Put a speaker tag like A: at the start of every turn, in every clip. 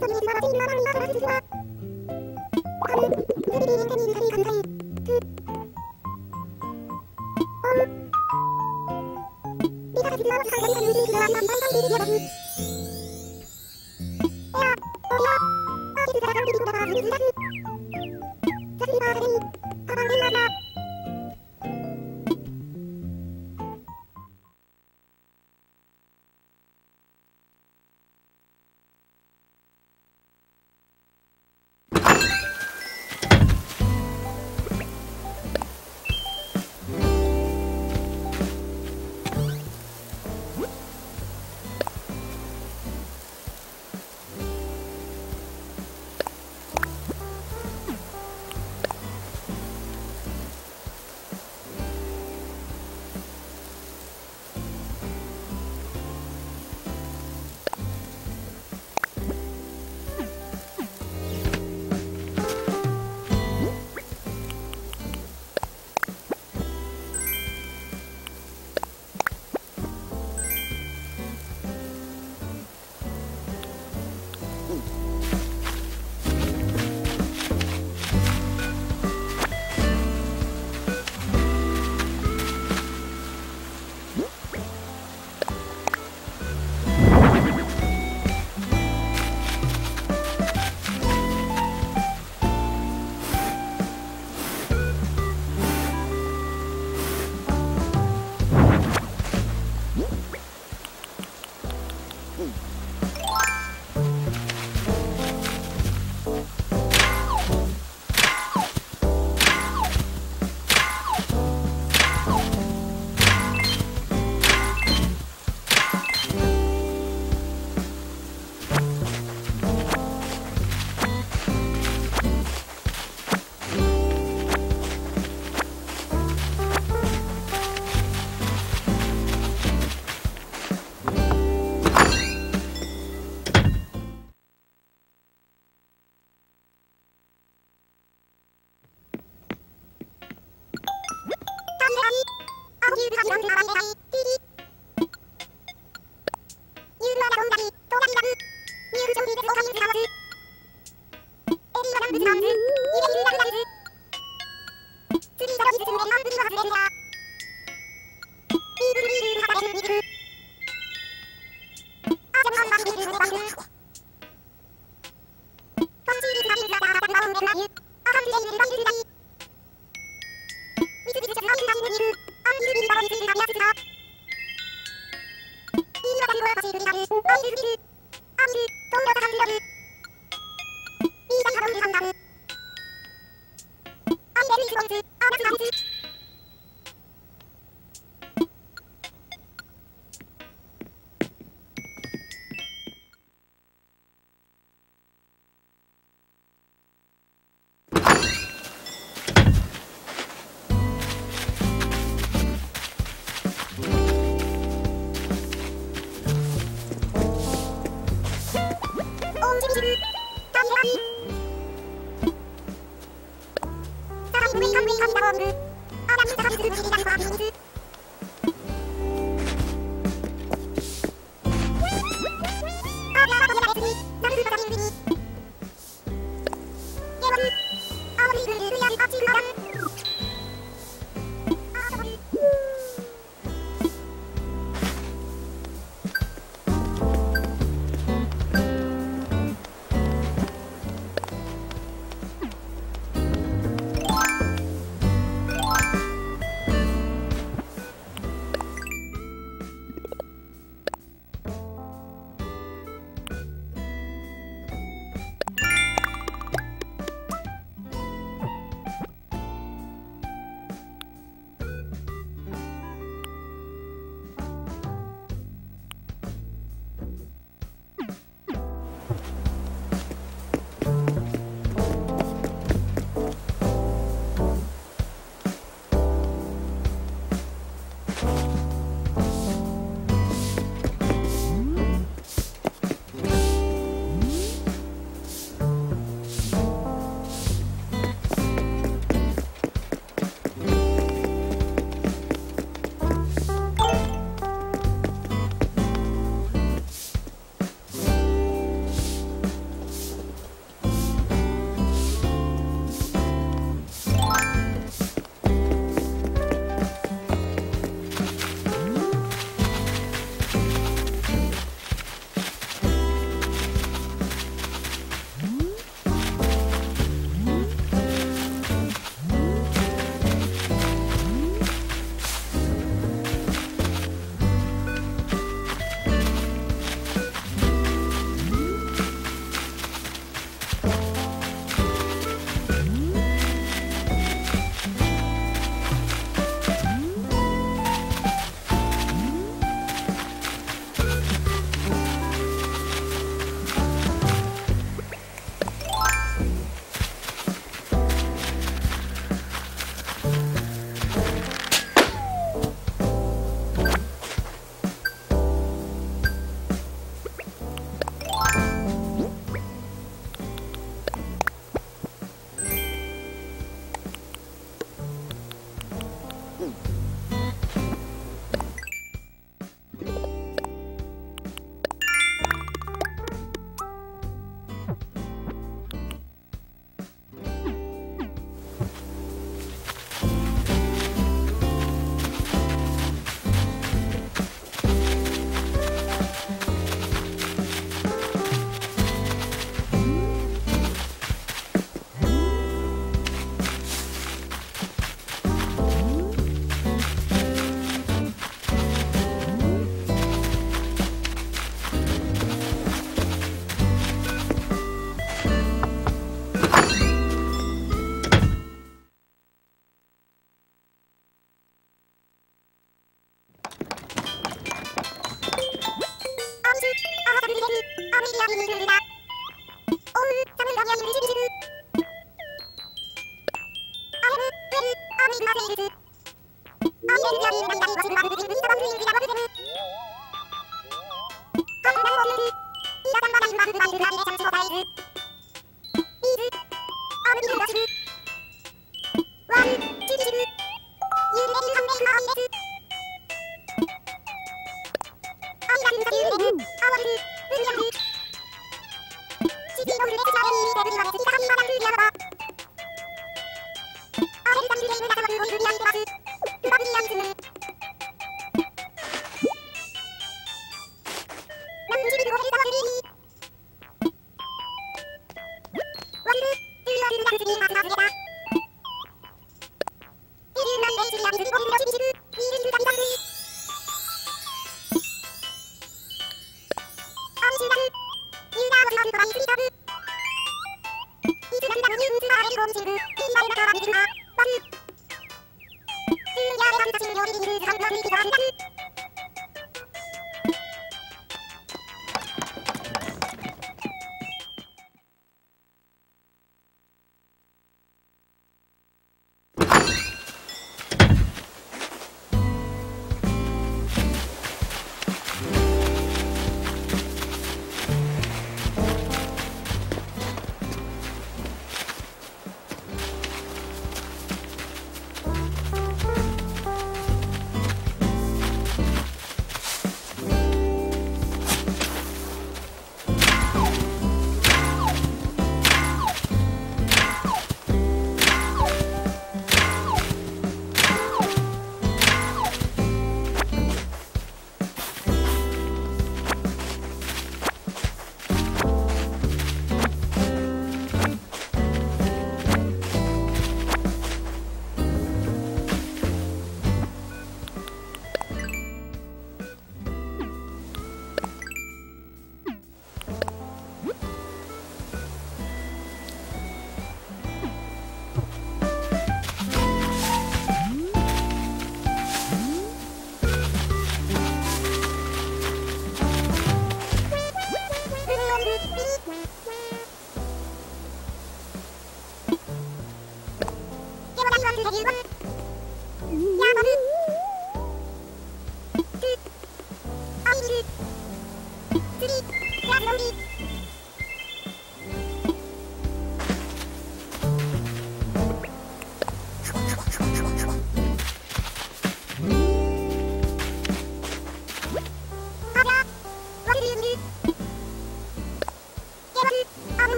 A: バババババババ!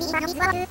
A: Bye.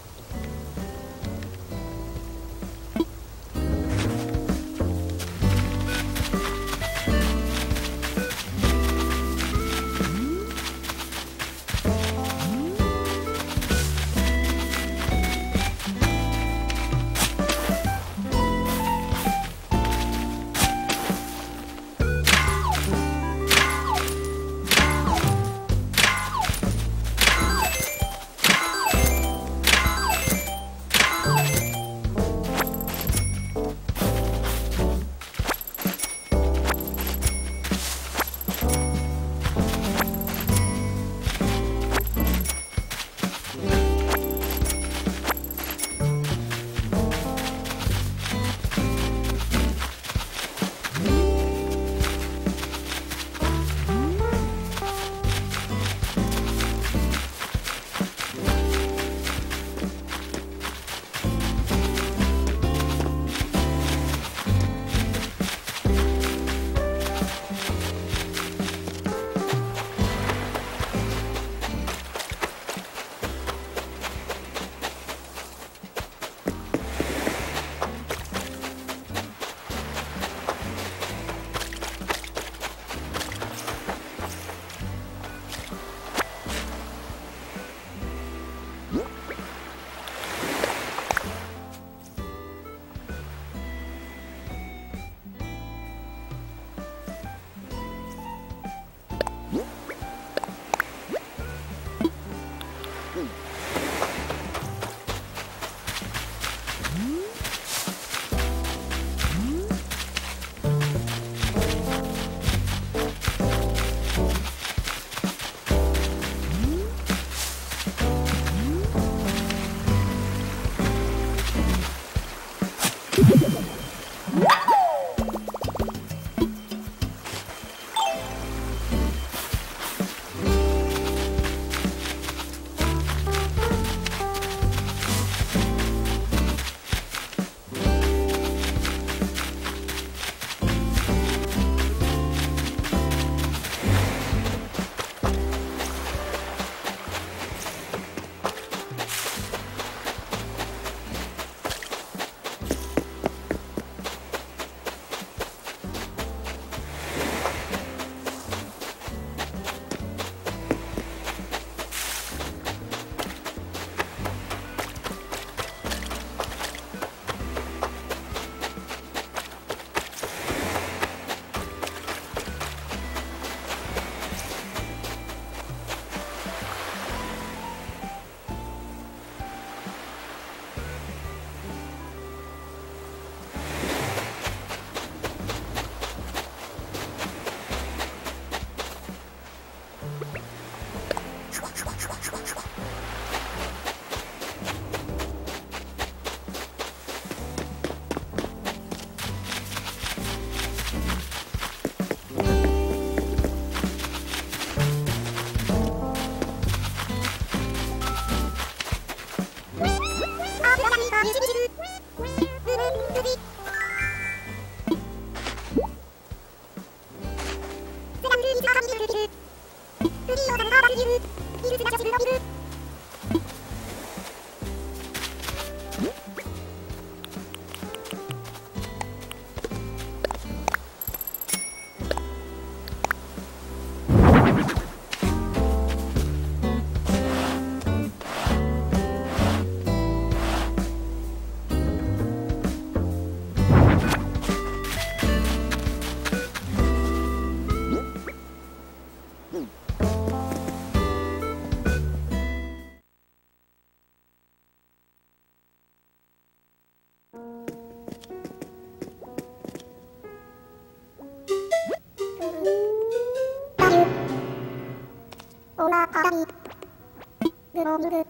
A: oldu.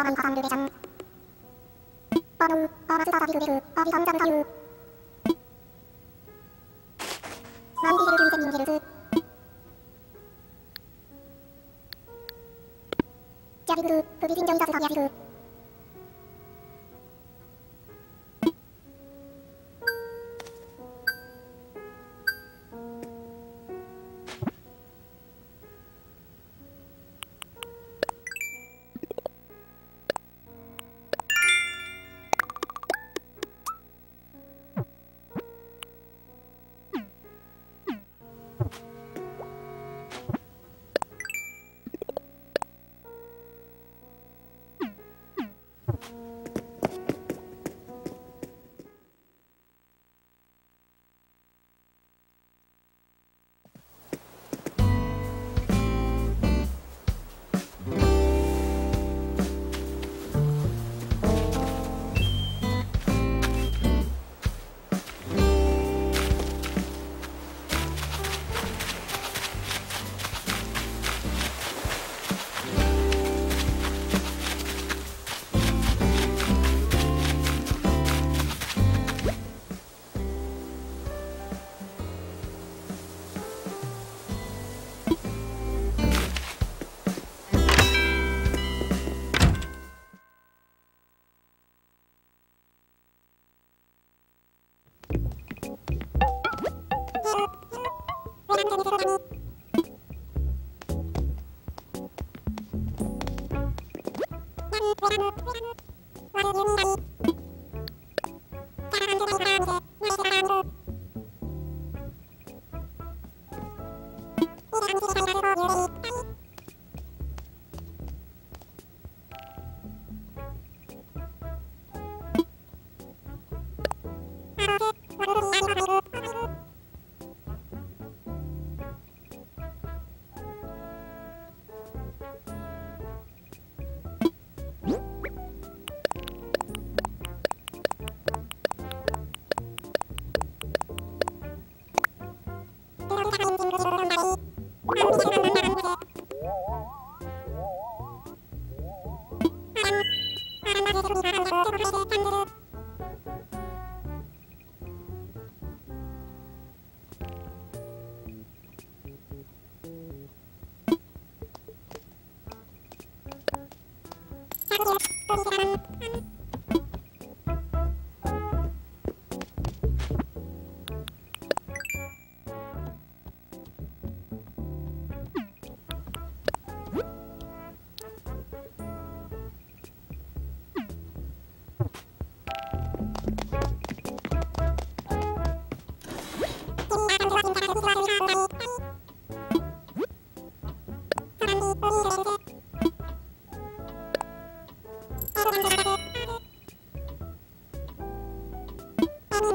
A: ーマンカサンルベジ
B: ャ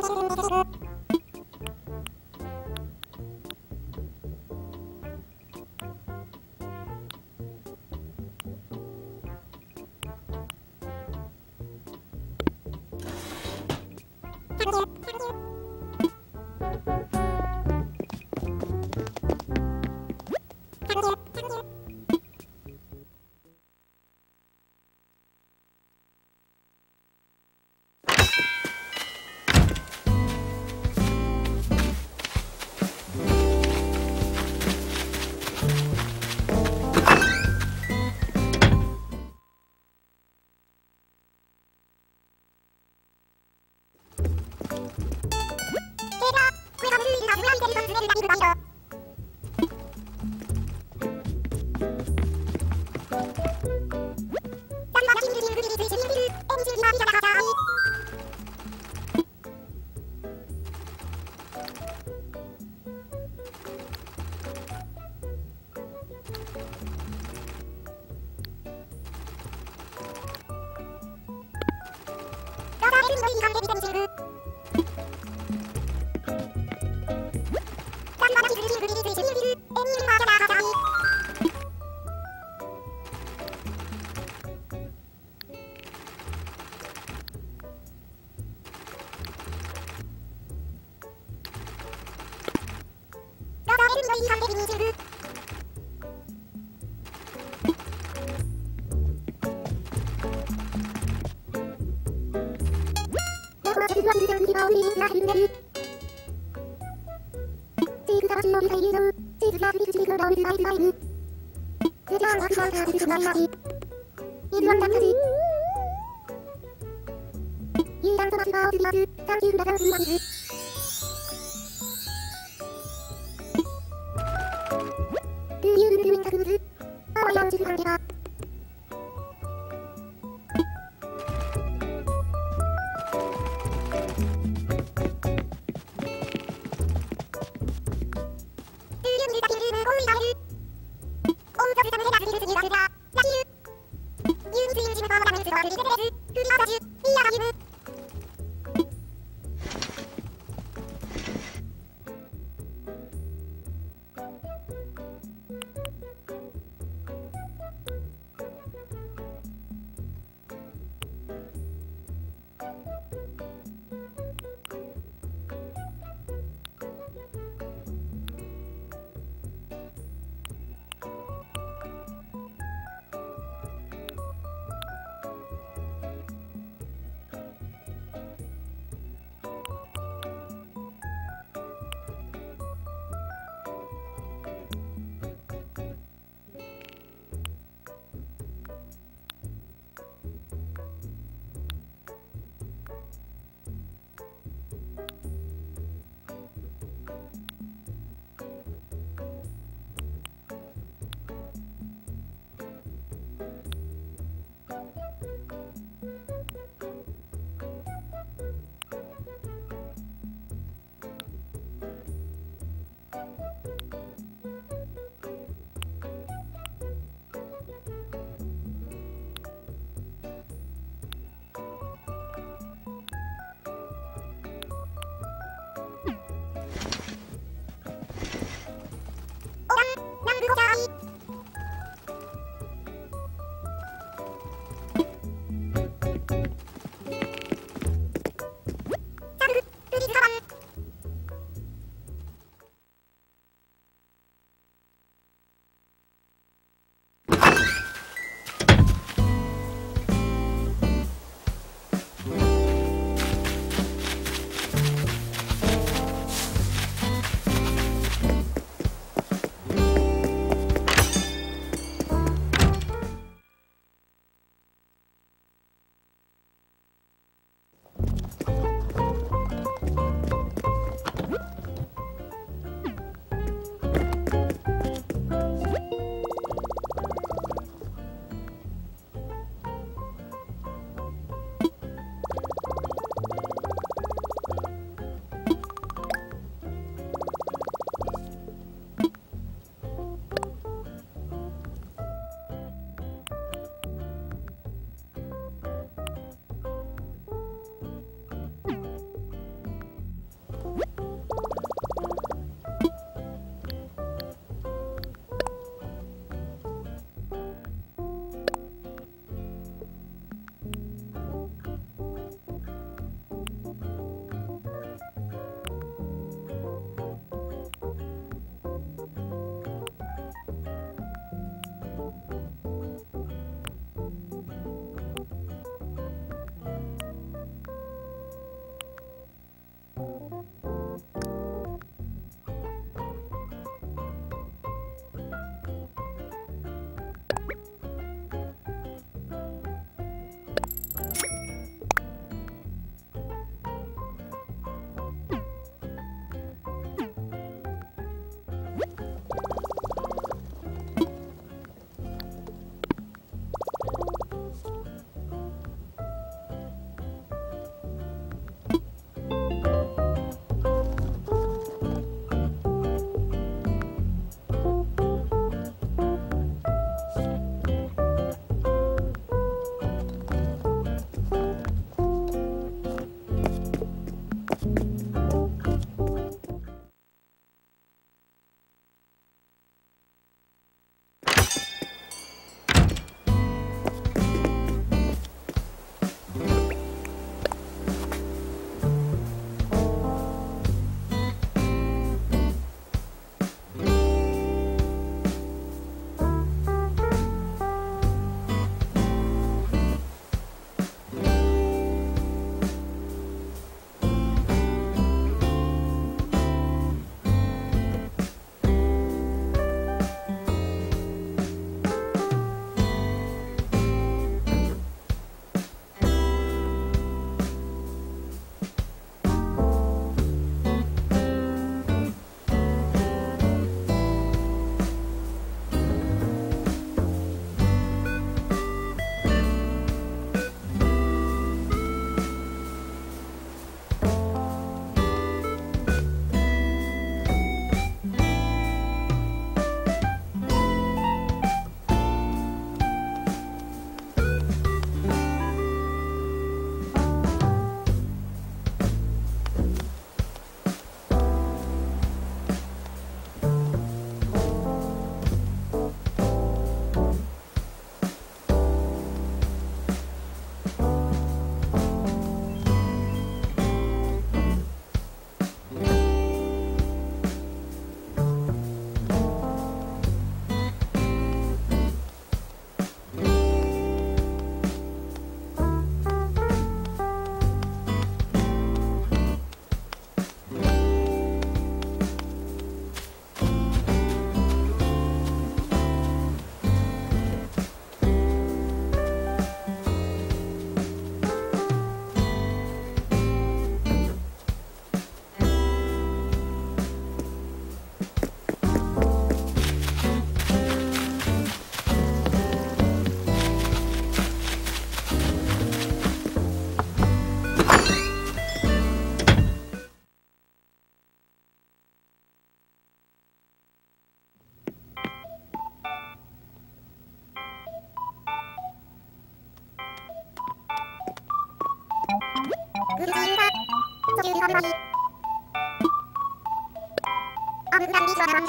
B: Thank you.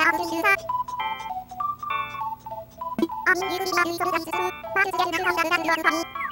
B: អត់យឺតអត់យឺតបានទៅដល់ទៅបានទៅដល់ដល់ដល់ដល់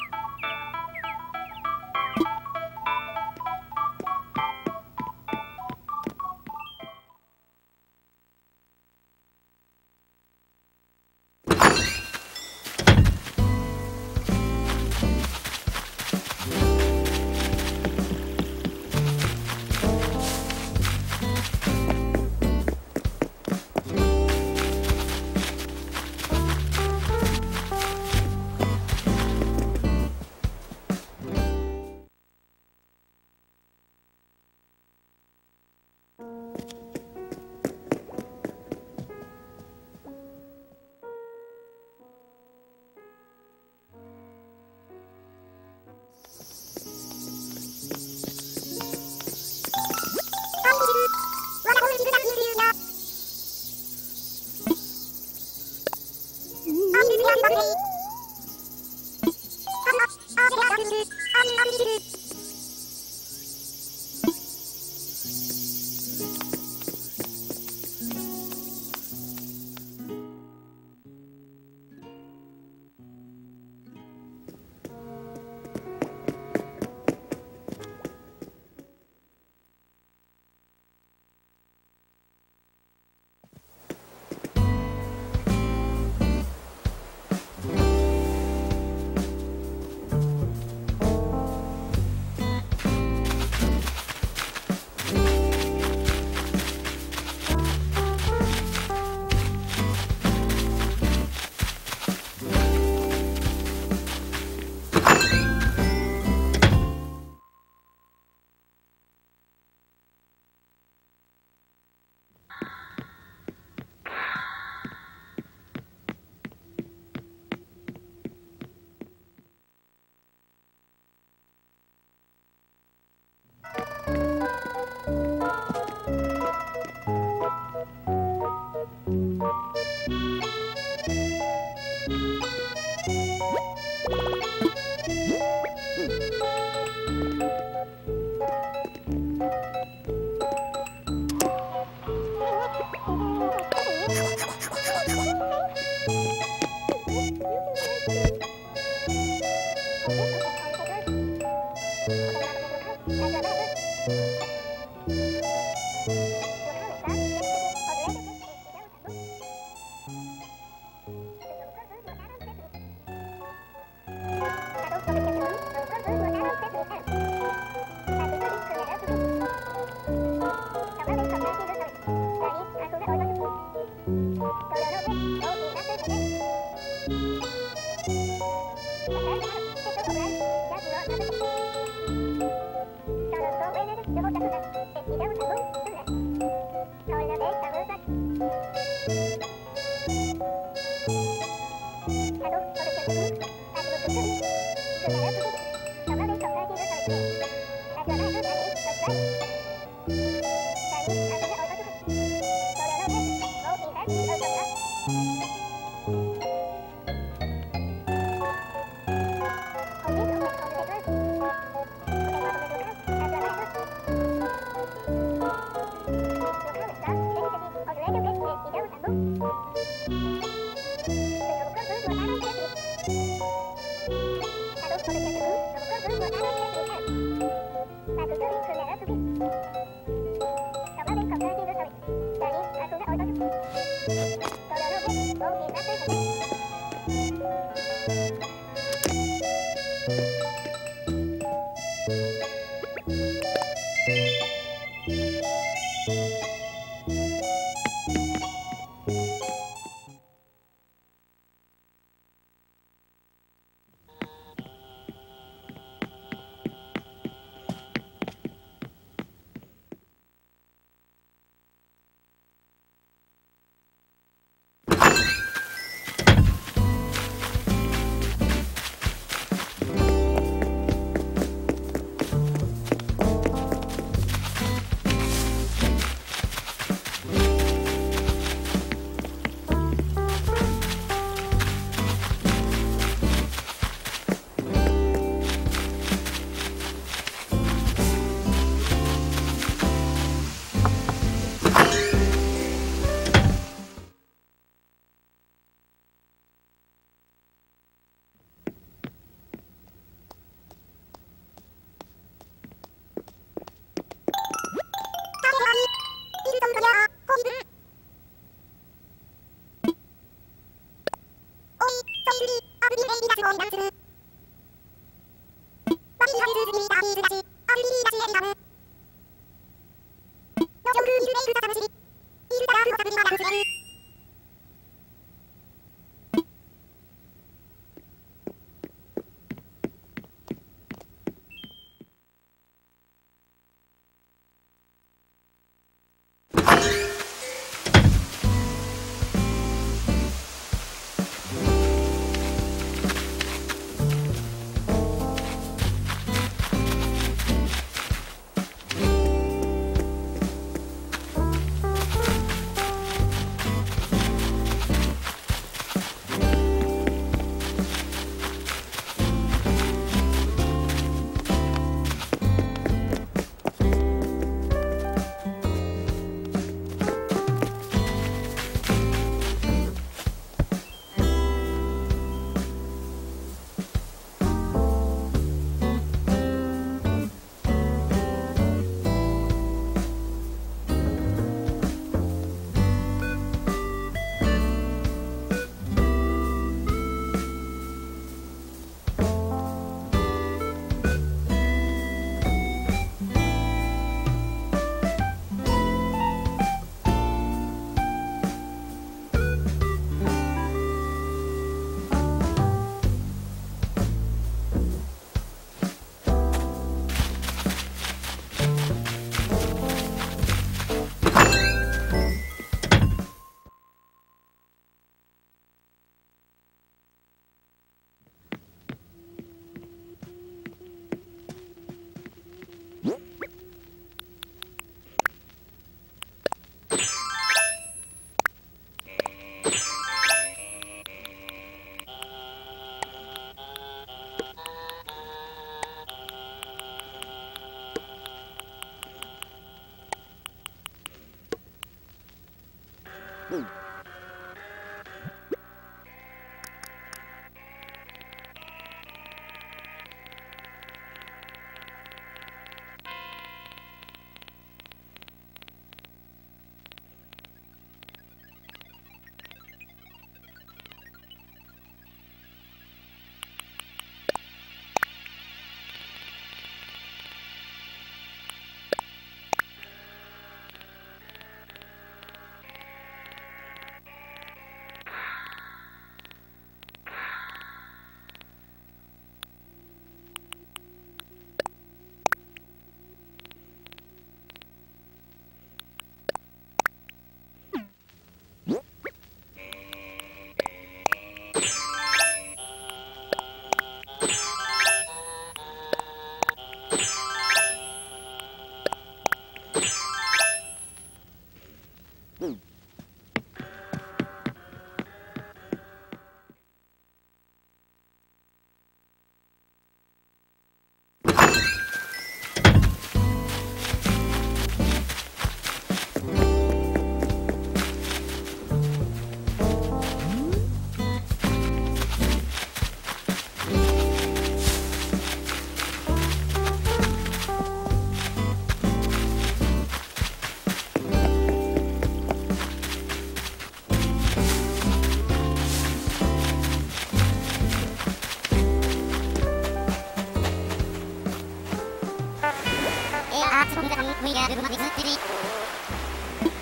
B: ラル
A: マビズテリー。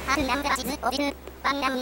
A: ハンナムダチズオディ、バンナム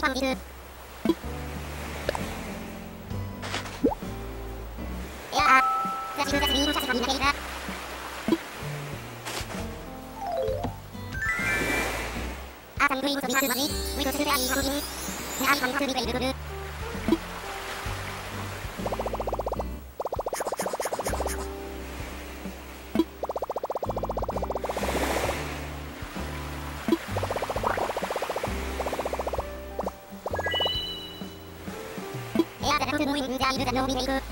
A: い感じる。Thank you. の伸びていく。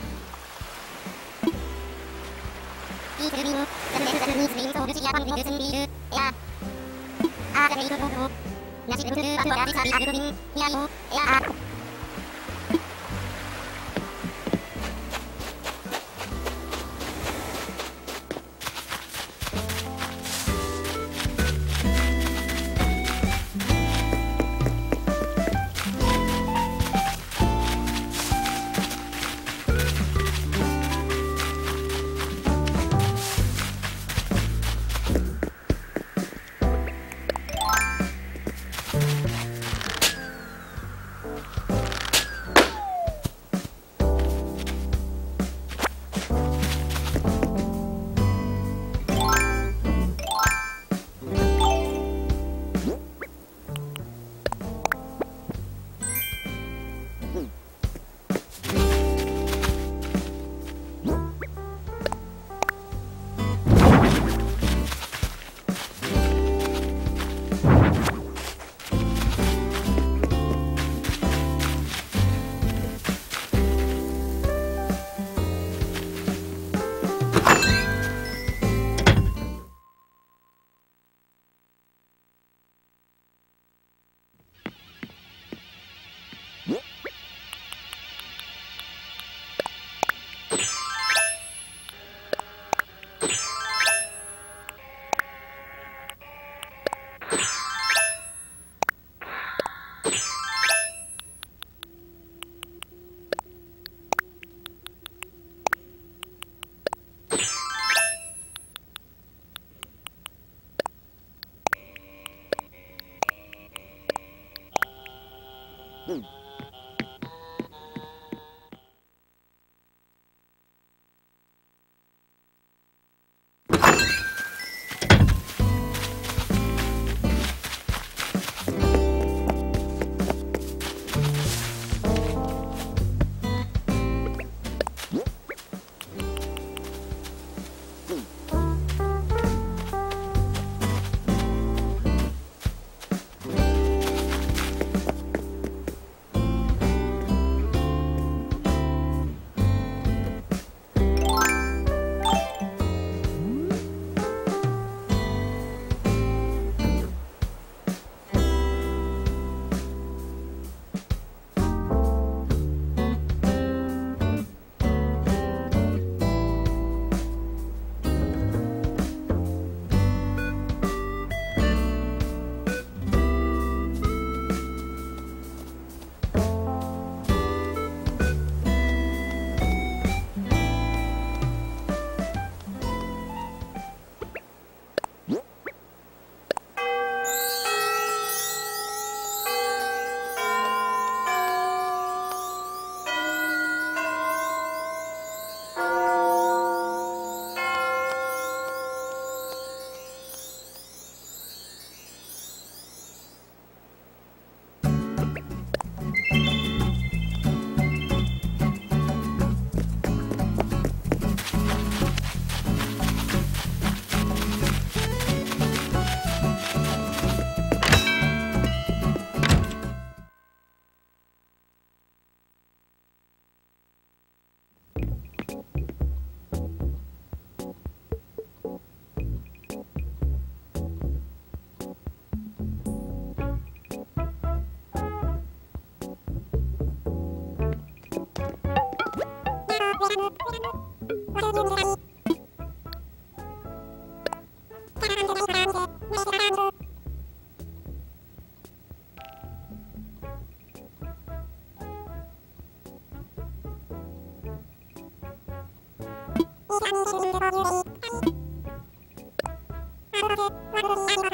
A: Gracias.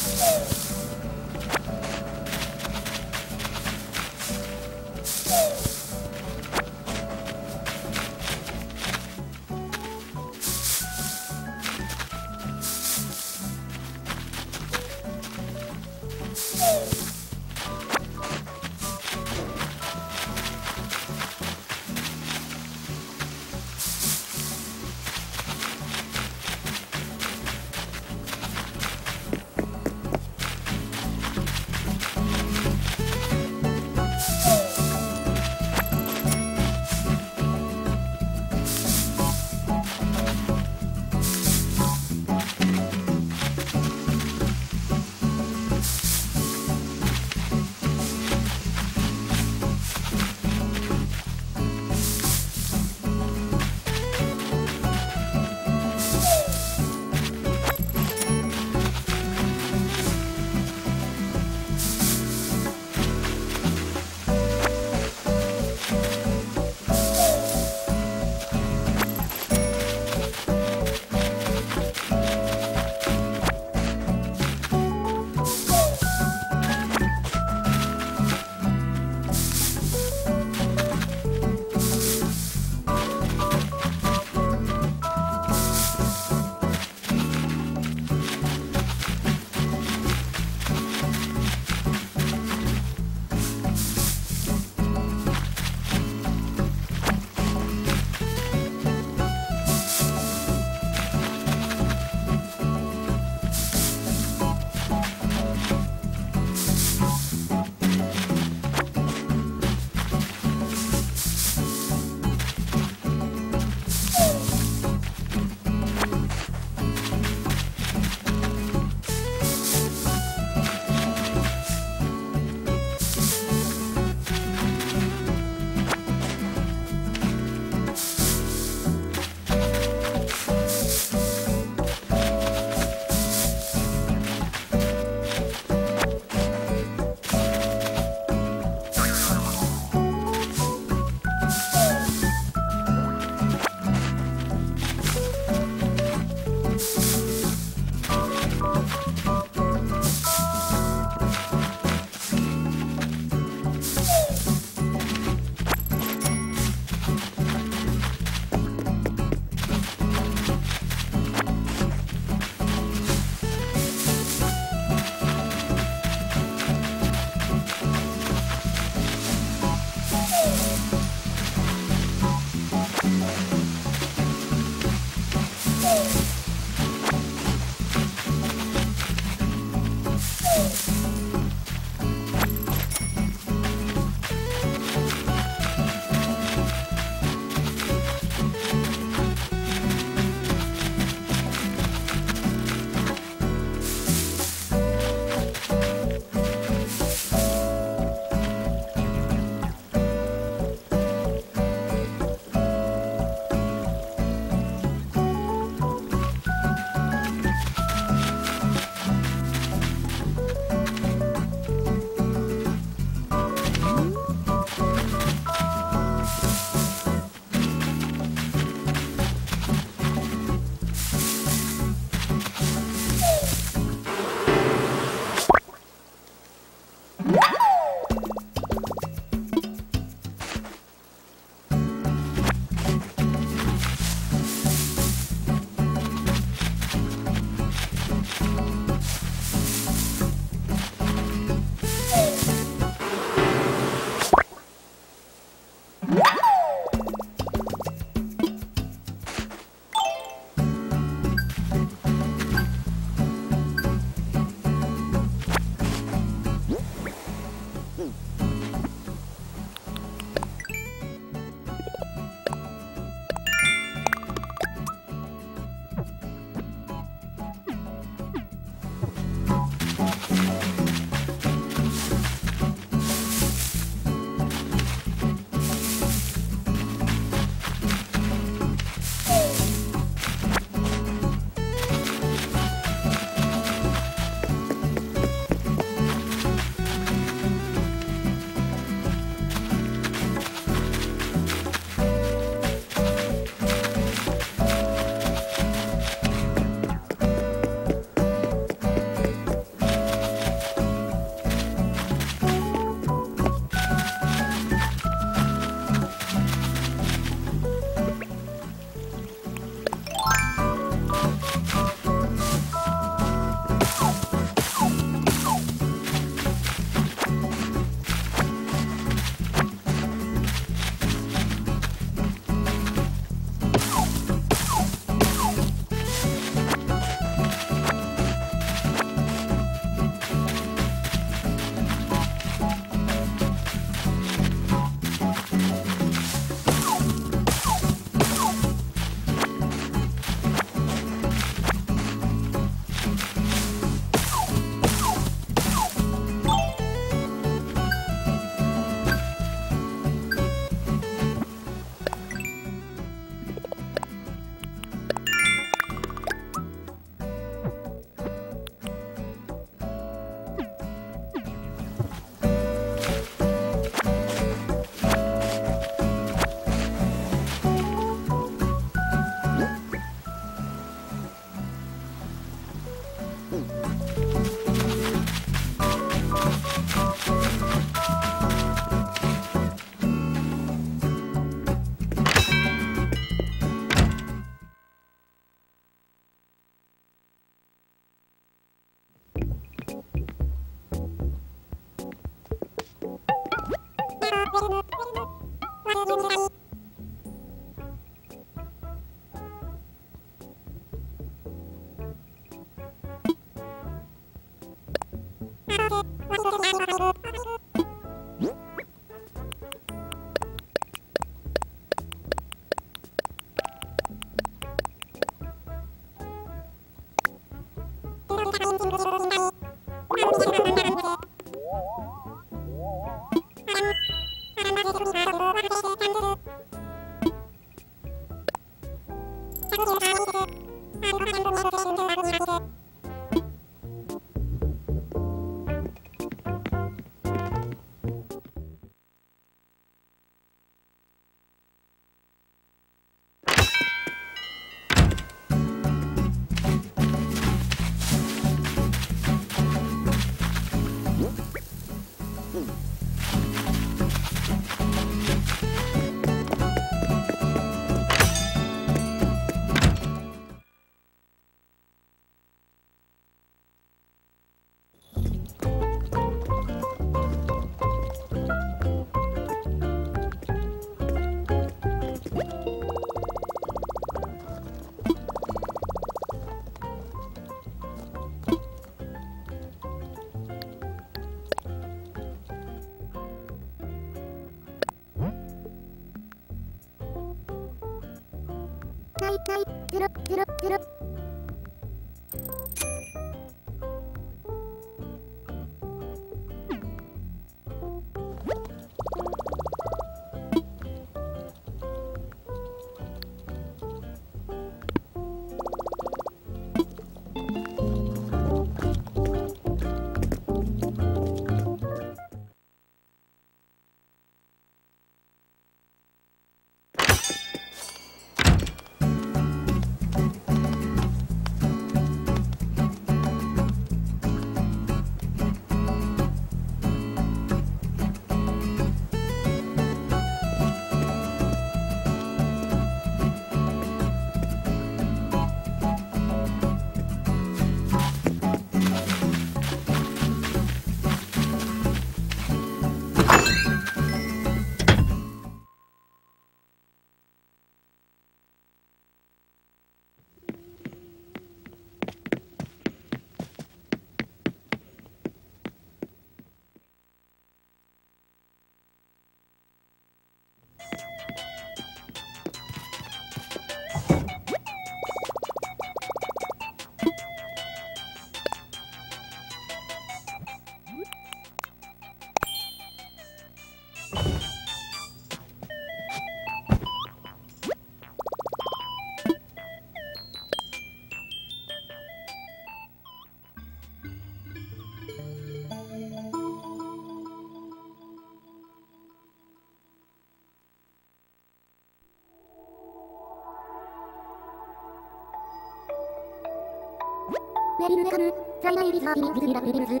A: 내리는 해감은 자이나의 비자비니 미들이라 부르르즈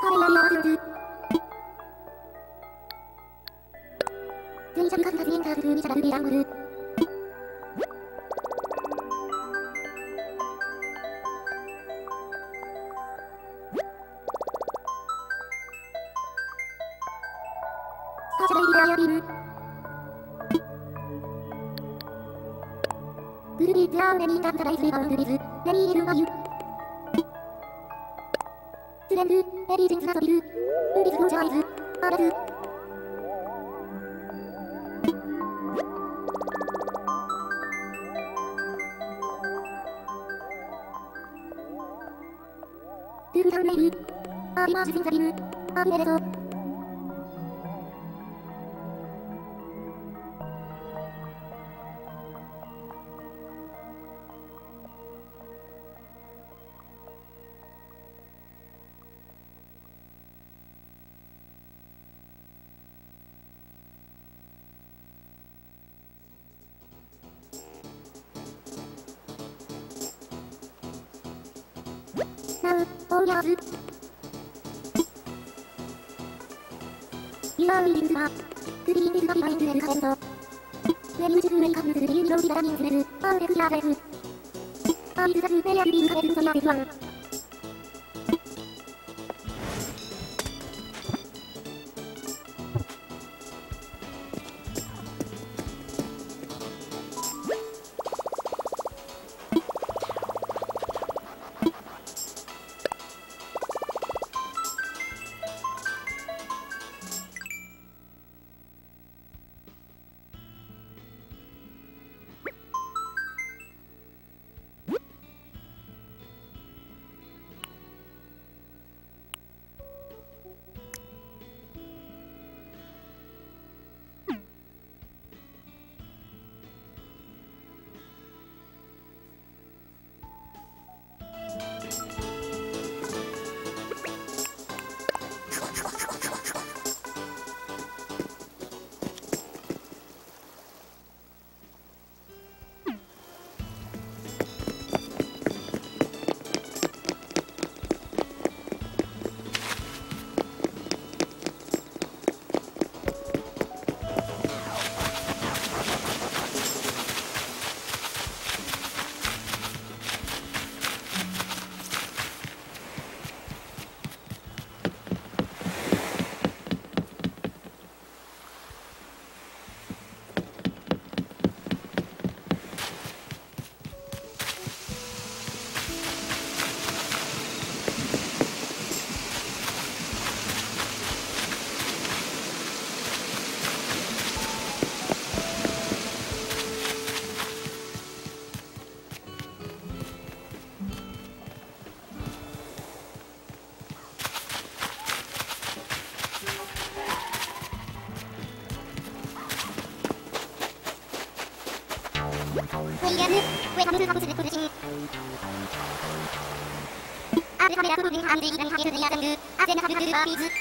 A: 하레야리아와 든즈 전샤브가 스타즈엔 다즈그미샤라르비랑고르 イカブズルリューニロービダラミンズレル、アーレクヤーレフ。アーイズザフメアルビンカベルンソヤーデフワ
C: ハンディーランハゲルリアザング、アゼナハブルルバービーズ。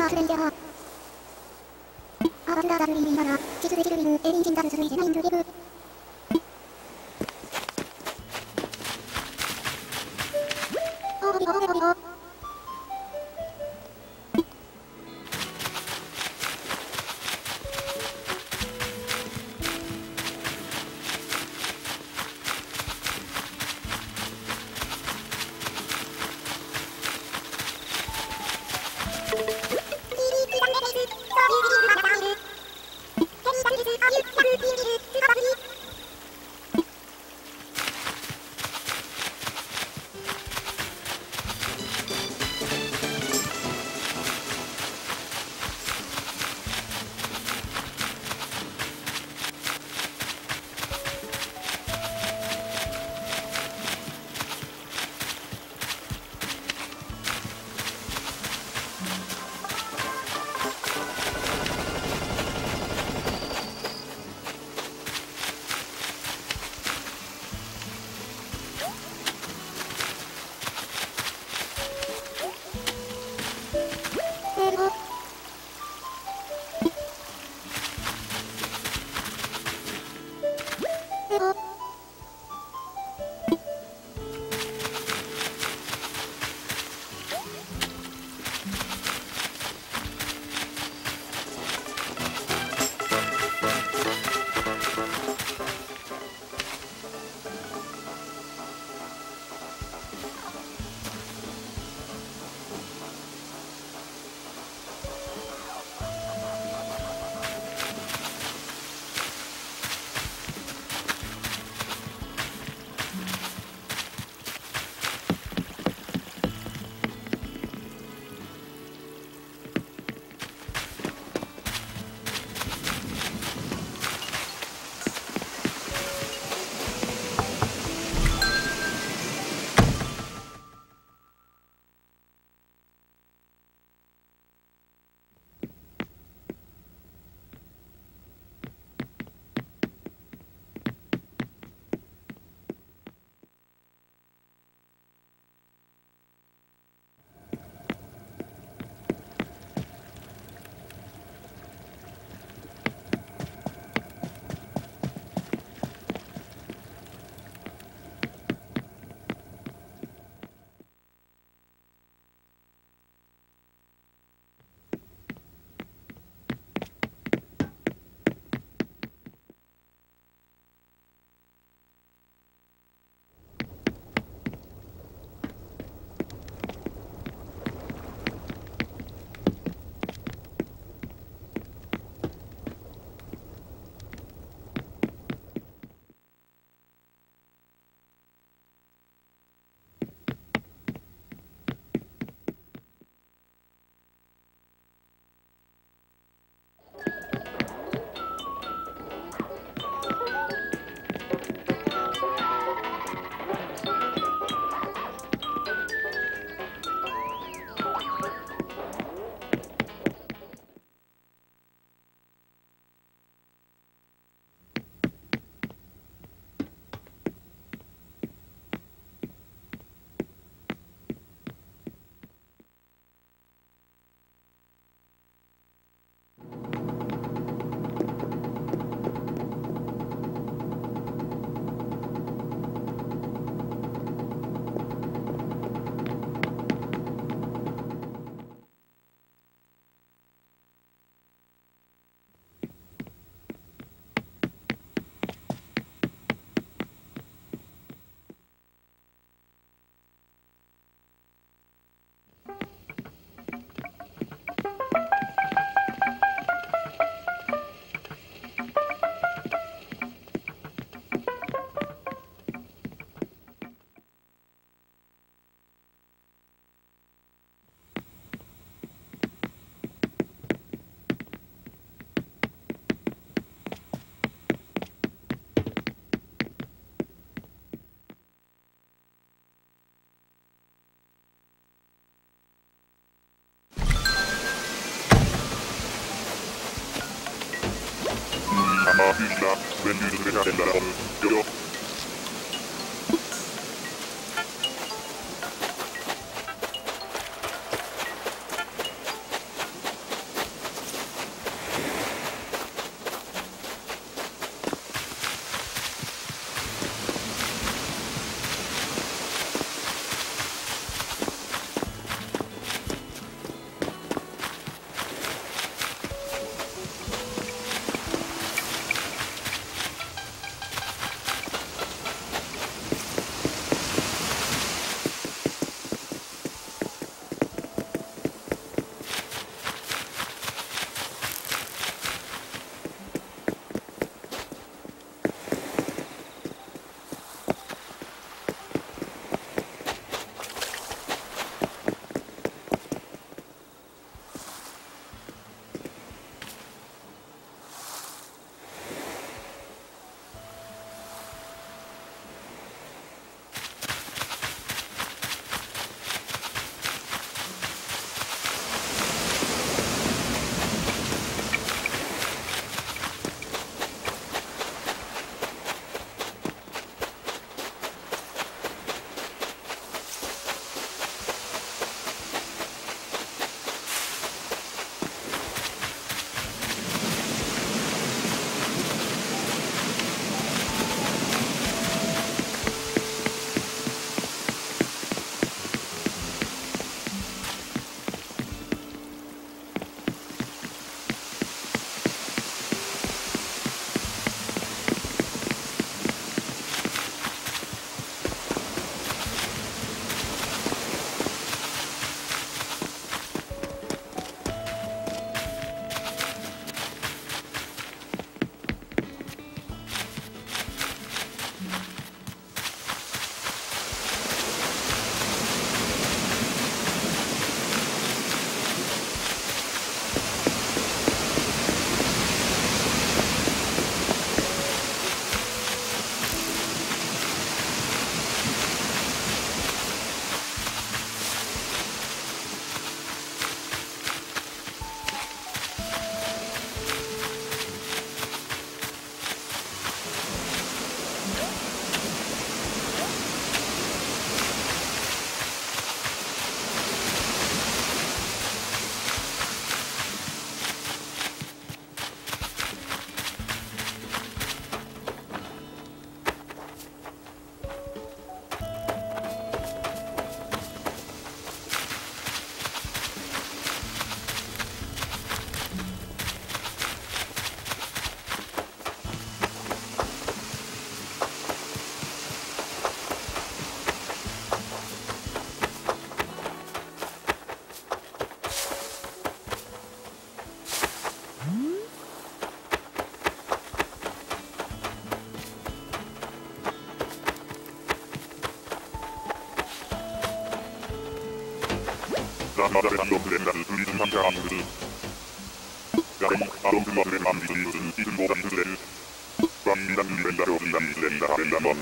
A: まあ、それでは。あ、バスラダルリンンだな。地図で地図ビン、エリンジンダルスリージナインズギブ。Husla,
D: men lyden vil jeg den
A: der om. ಅನ್ನೋದನ್ನು ಲೆಂಗಲ್ ಪ್ಲೀಸ್ ಮಂತ್ರ ಅಂದರು Darum, warum immer man an die Lieben, diesen Moden, Band, dann, wenn da oben dann, wenn da, wenn da, Mann.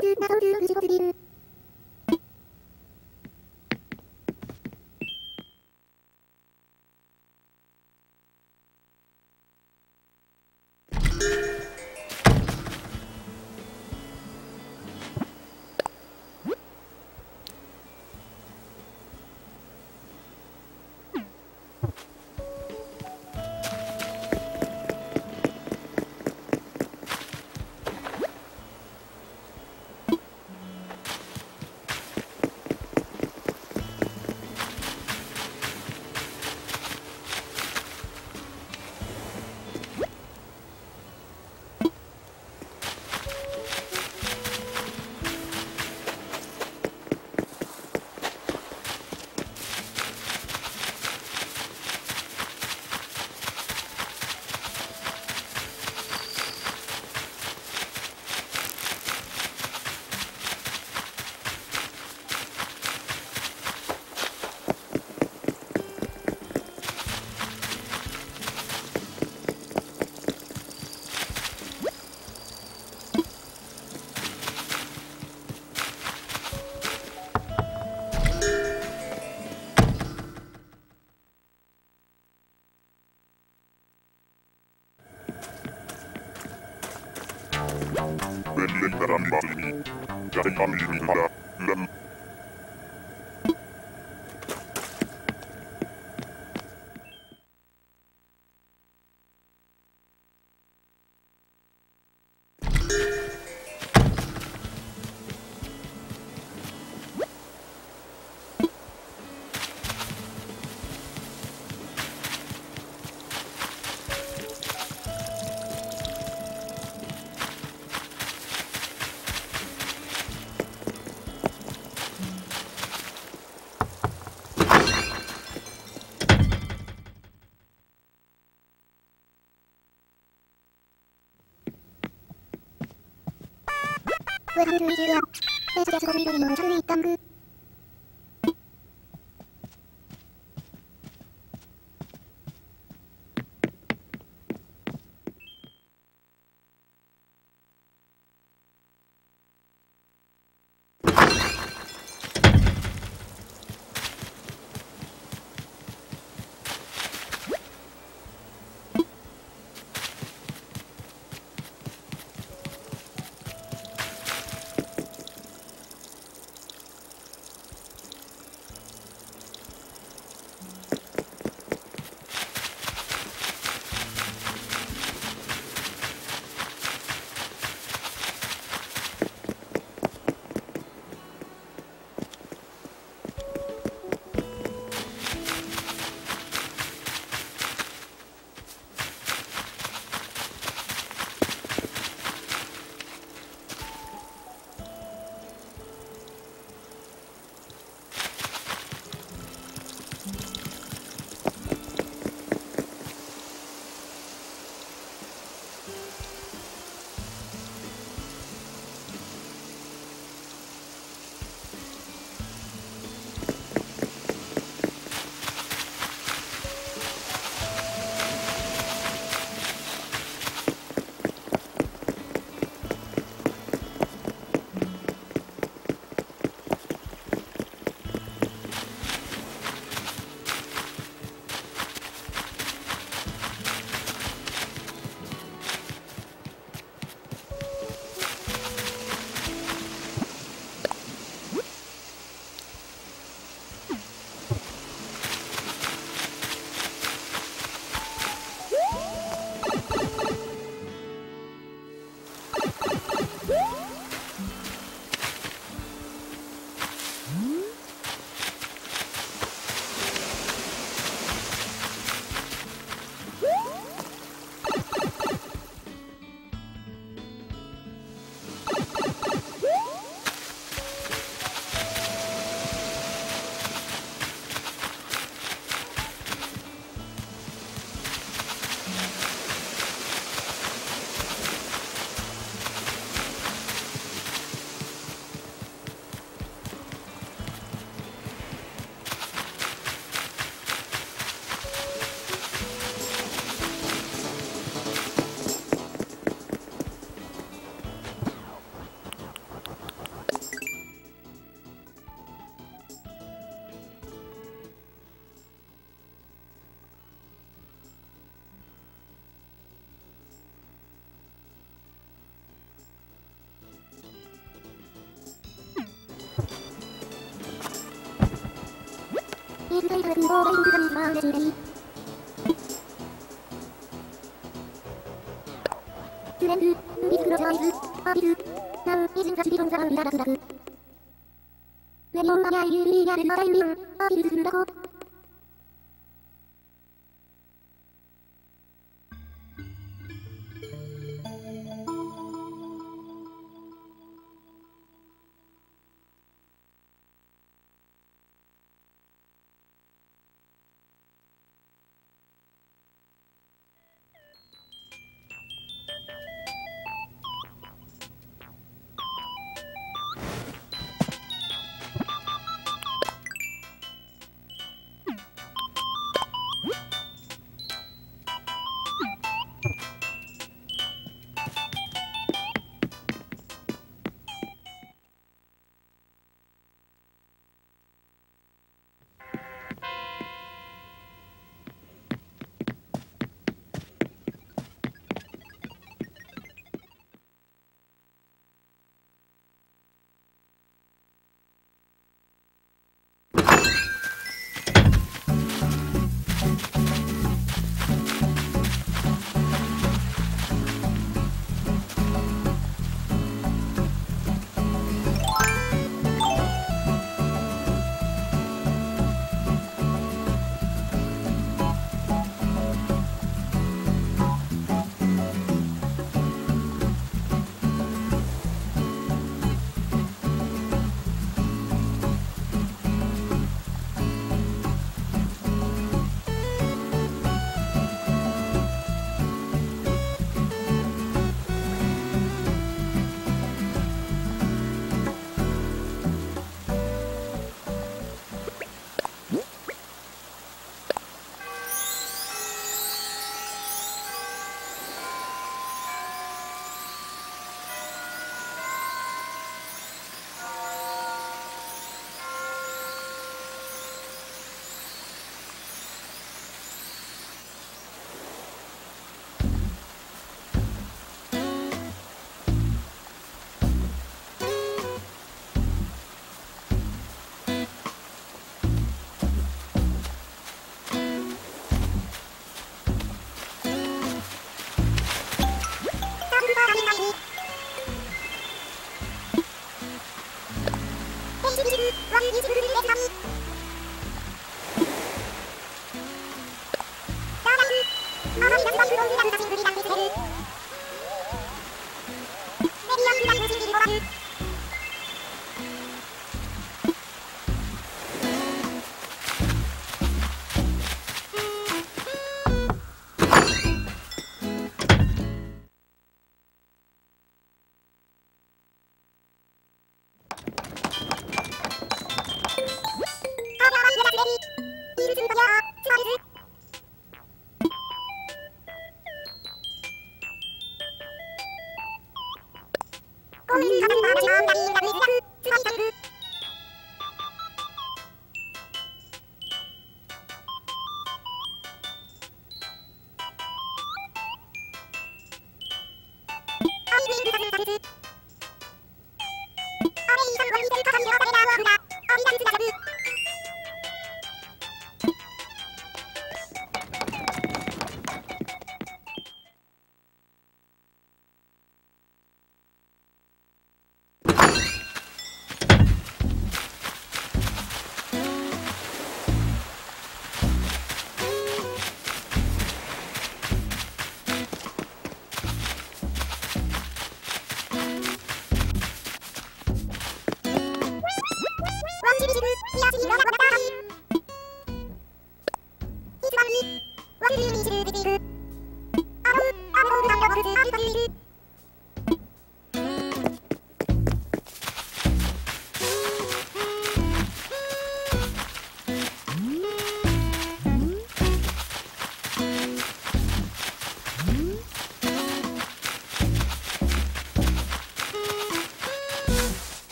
A: ドル、ナル、フジコすぎる。タイトルオーバインズザミーバーレジュレイトゥレンズムビスクロチャイズアビズナウイズンザシビトンザウンラダクダクレリオンマニャイユーリーヤルマラインリオンアビズズンダコ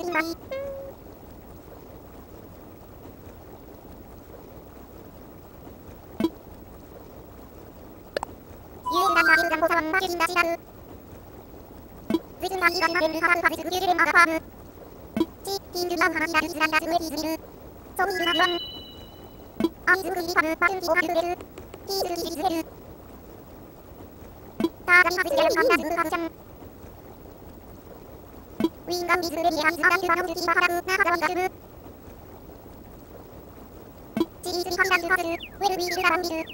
A: すります。ボサンバ。リ。ビ。オ。ン水レリアイズアラシュバロンズキバハラグウェルビールラランビル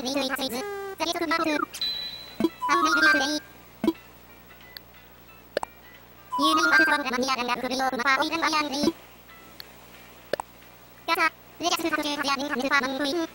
A: ェルカムヘアンビールイツイズ、ザリトクマーク、アンメイルマーレイ。ユーメインアルトワンガマニアガンダルクルヨークマパーオイランアイアンリー。ヤサ、レジャスサクチェーハジャミンハミルパーマンクイン。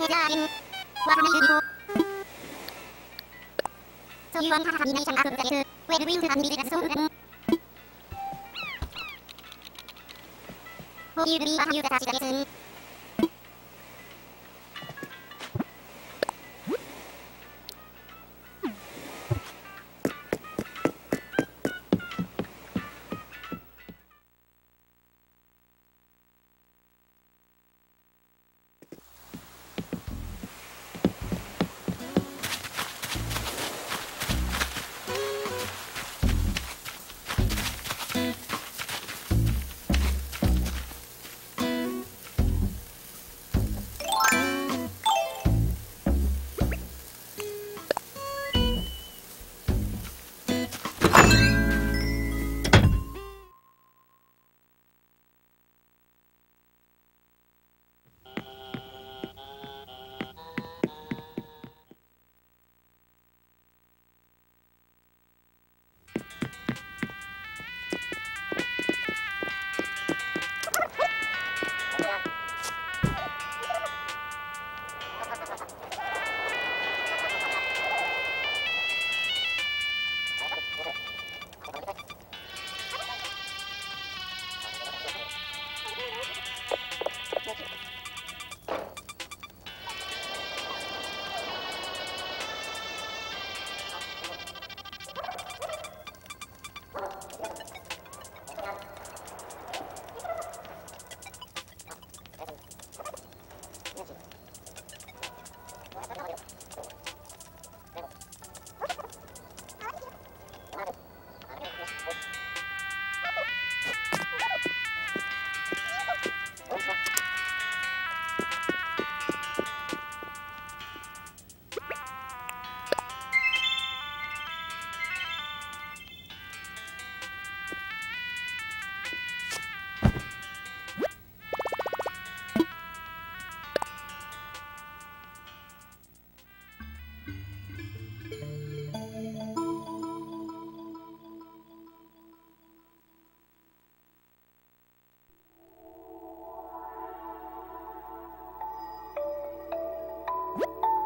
A: So you want to have a nation after the When we will be so then. Will you be after the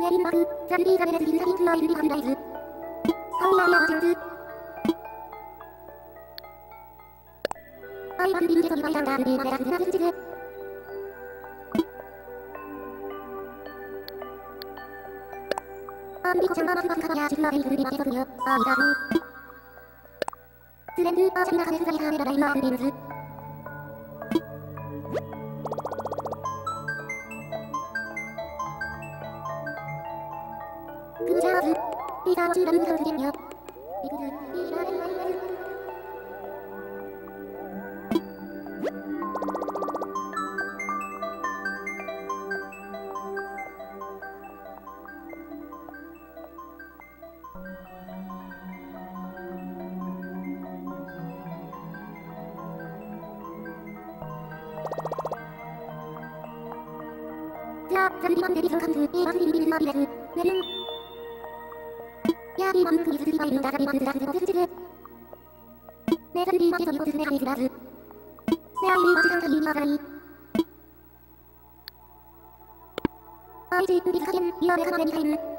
A: レインバク、ザ・リリーザ・ネレズ・リルザ・リンク・マイル・リ・ハズ・ライズ。ハウヤーヤージャ。アイバル・ビル・デト・リバイ・ランダー・ル・デー・マレラ・ズ・ナズ・チズ。アンビコちゃんはマスバスカバヤーチズマレイフビマテソクヨ、アイザーズ。スレンドゥ・アーシャルナ・カネス・ザ・イハーレラ・ライマー・フビムズ。岩目が目に入る。